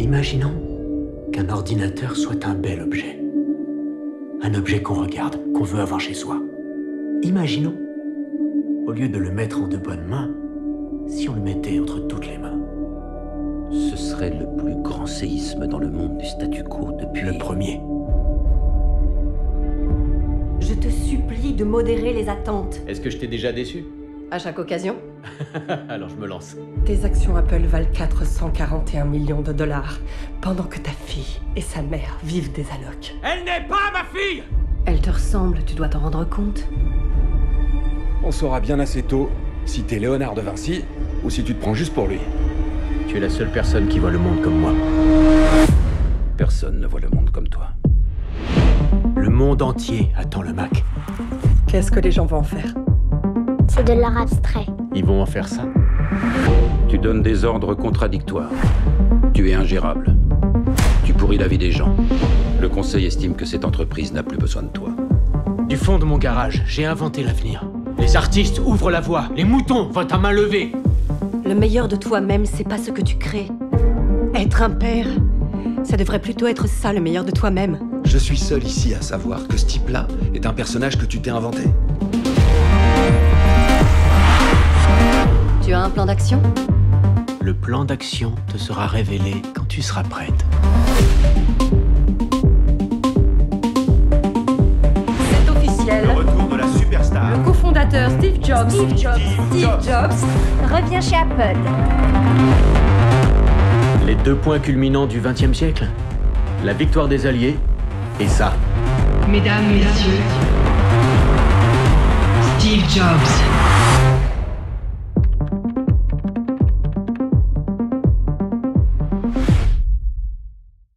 Imaginons qu'un ordinateur soit un bel objet. Un objet qu'on regarde, qu'on veut avoir chez soi. Imaginons, au lieu de le mettre en de bonnes mains, si on le mettait entre toutes les mains. Ce serait le plus grand séisme dans le monde du statu quo depuis... Le premier. Je te supplie de modérer les attentes. Est-ce que je t'ai déjà déçu? À chaque occasion, Alors je me lance. Tes actions Apple valent 441 millions de dollars, pendant que ta fille et sa mère vivent des allocs. Elle n'est pas ma fille elle te ressemble, tu dois t'en rendre compte. On saura bien assez tôt si t'es Léonard de Vinci ou si tu te prends juste pour lui. Tu es la seule personne qui voit le monde comme moi. Personne ne voit le monde comme toi. Le monde entier attend le Mac. Qu'est-ce que les gens vont en faire? C'est de l'art abstrait. Ils vont en faire ça Tu donnes des ordres contradictoires. Tu es ingérable. Tu pourris la vie des gens. Le conseil estime que cette entreprise n'a plus besoin de toi. Du fond de mon garage, j'ai inventé l'avenir. Les artistes ouvrent la voie, les moutons votent à main levée. Le meilleur de toi-même, c'est pas ce que tu crées. Être un père, ça devrait plutôt être ça, le meilleur de toi-même. Je suis seul ici à savoir que ce type-là est un personnage que tu t'es inventé. Un plan d'action Le plan d'action te sera révélé quand tu seras prête. C'est officiel. Le retour de la superstar. Le cofondateur Steve Jobs. Steve Jobs. Steve Jobs. Reviens chez Apple. Les deux points culminants du XXe siècle La victoire des Alliés et ça. Mesdames, Messieurs, Steve Jobs.